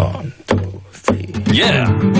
One, two, three. Yeah.